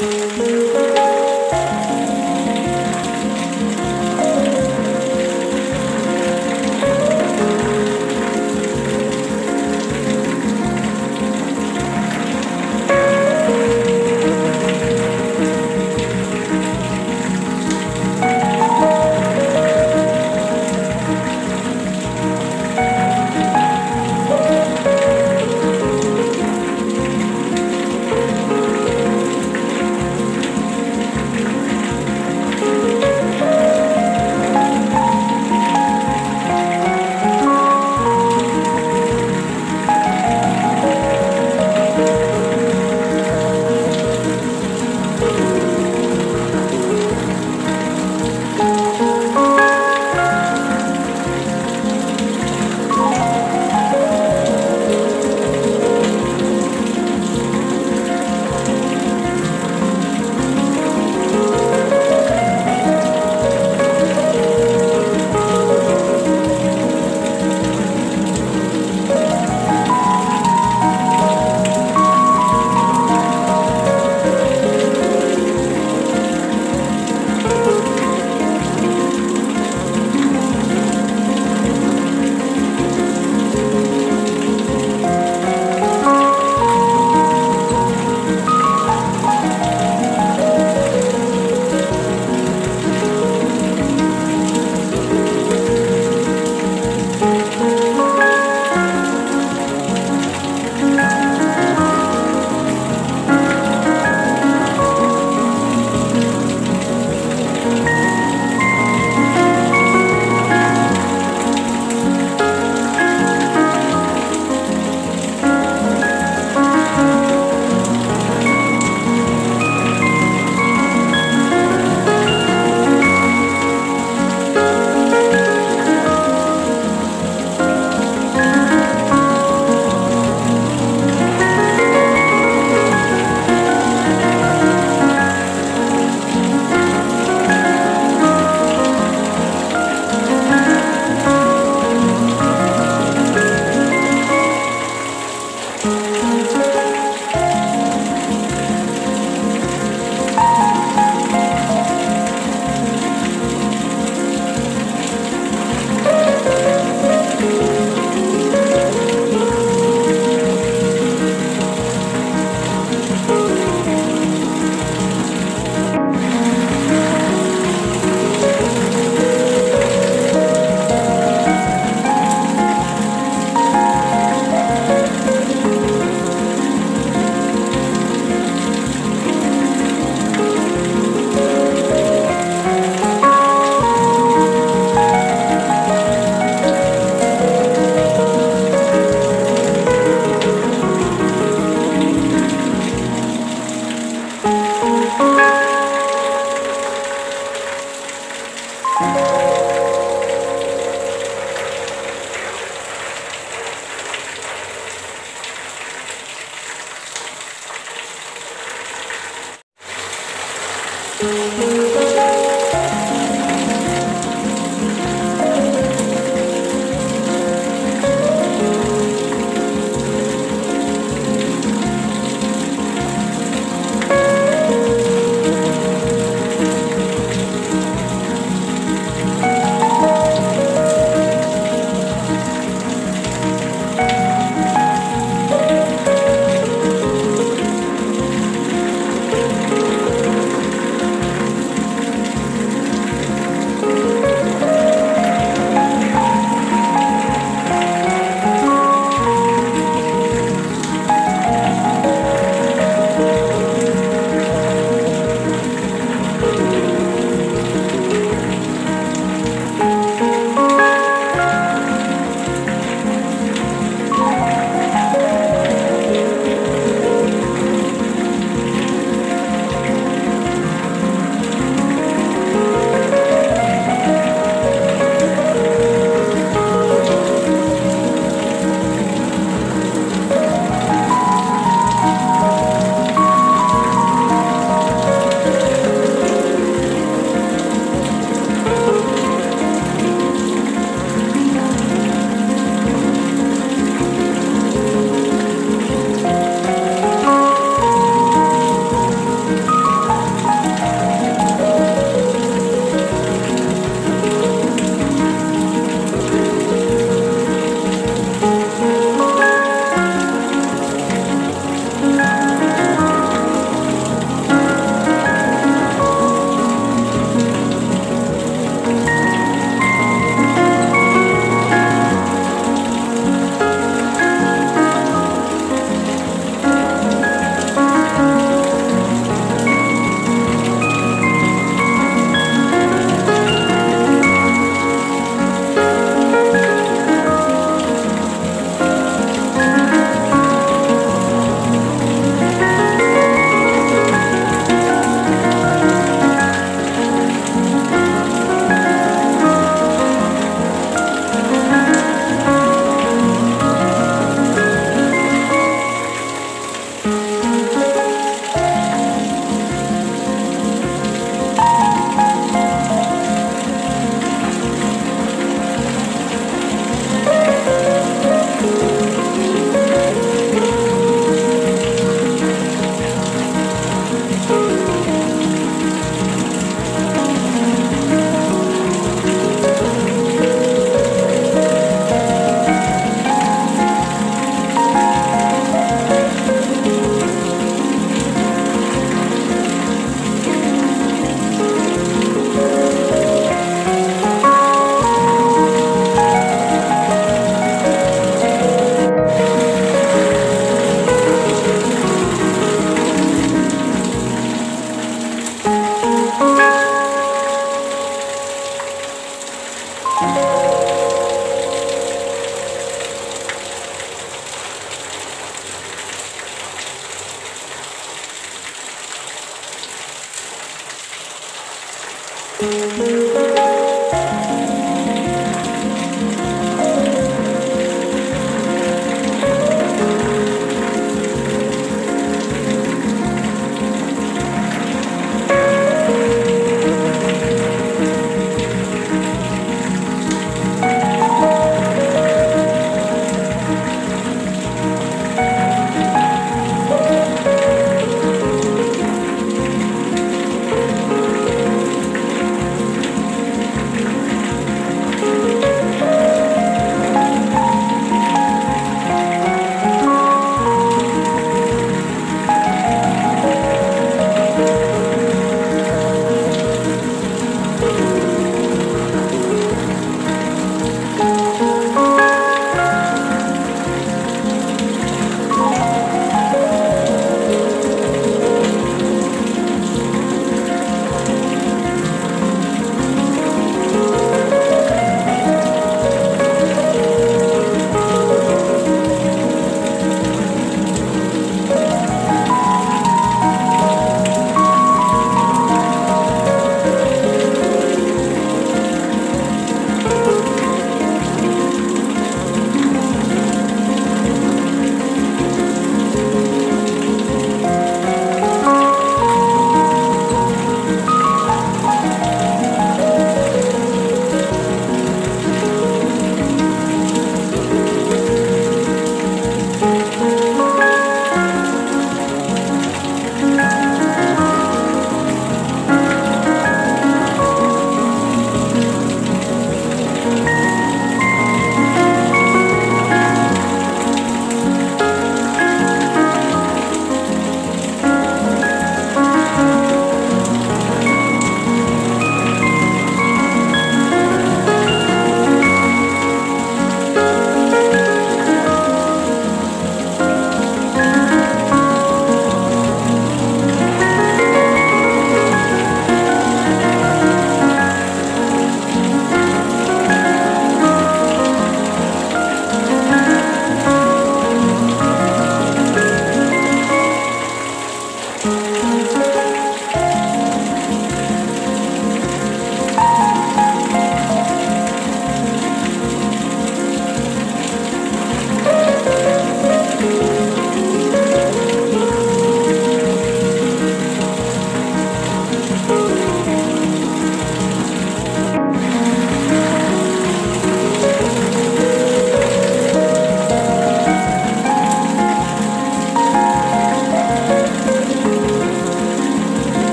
Música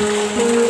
Música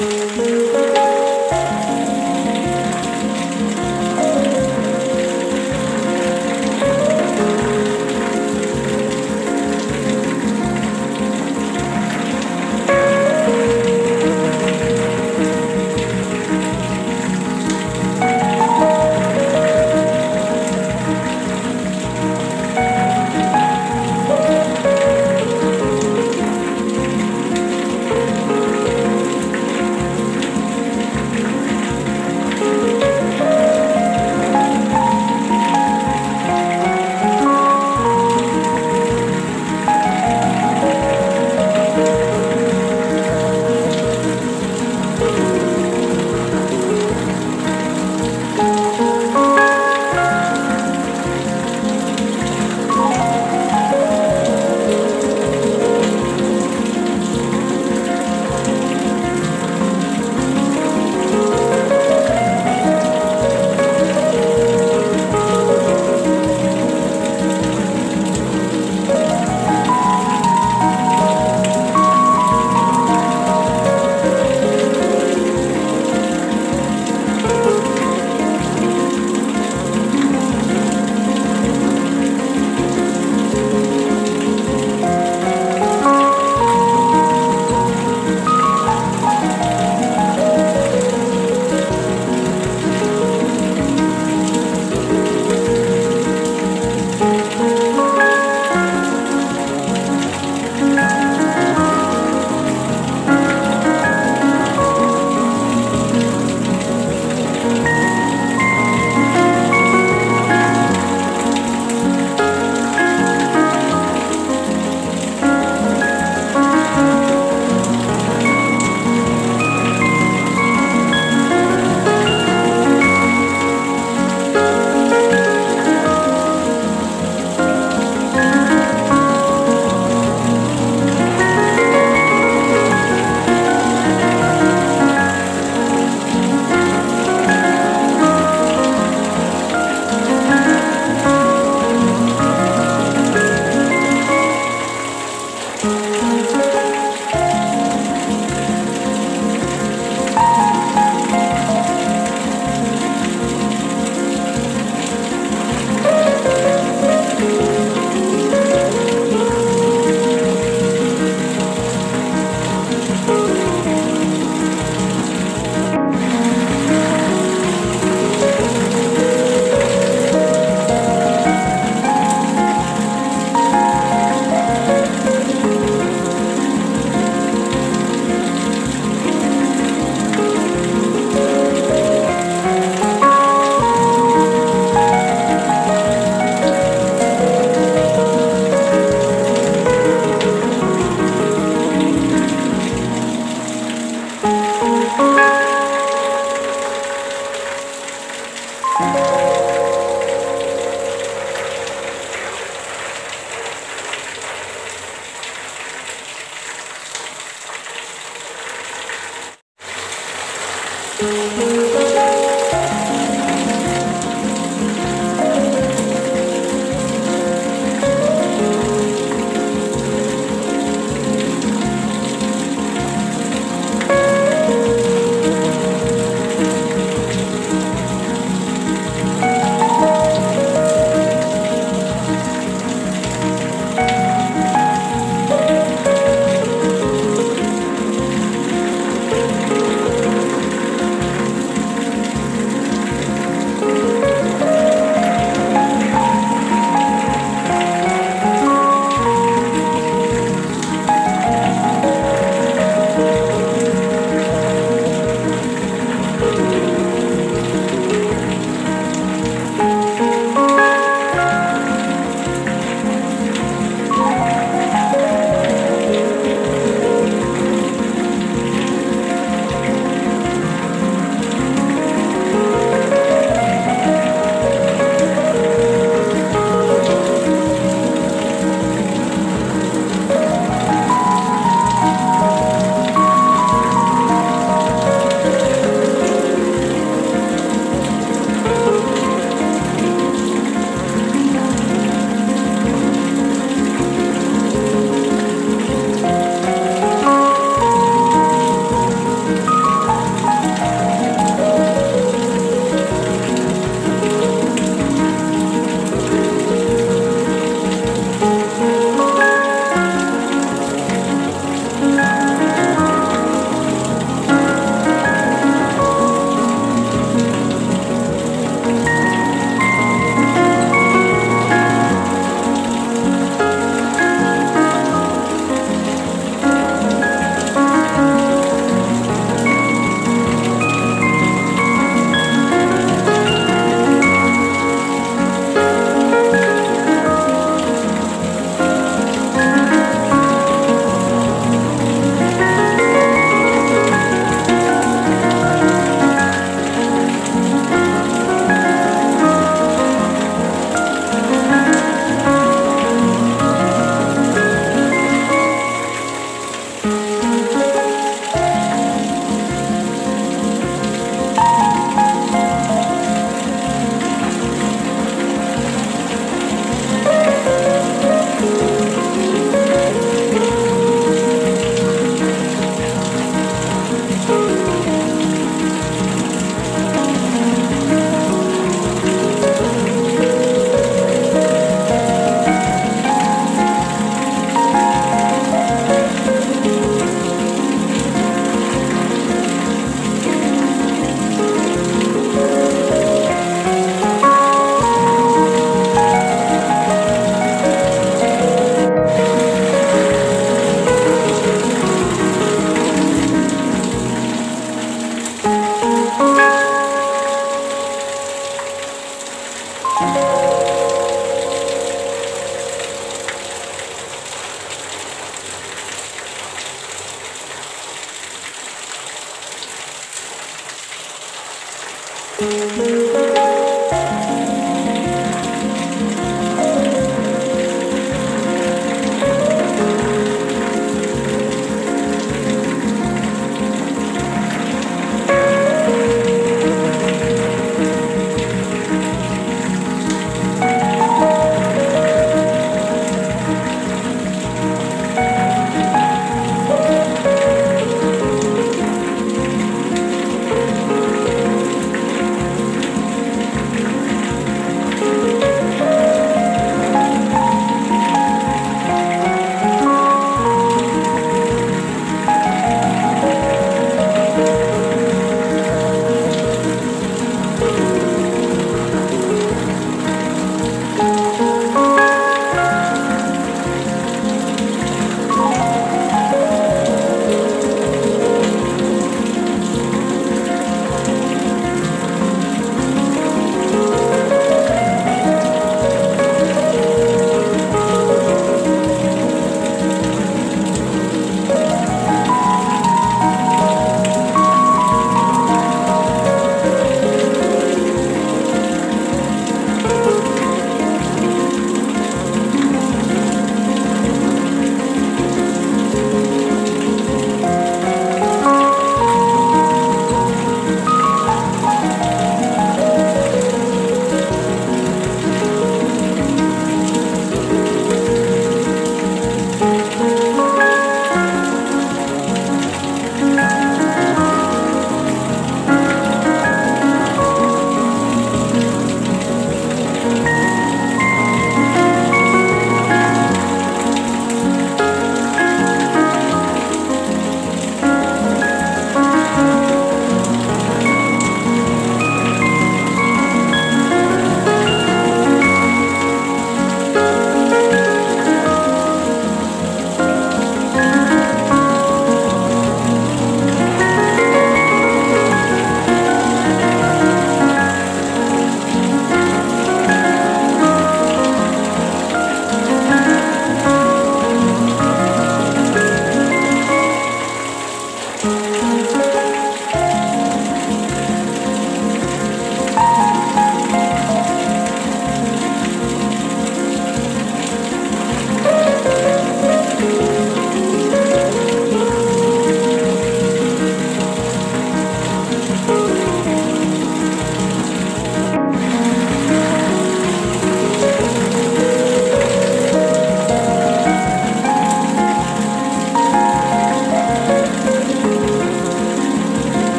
Música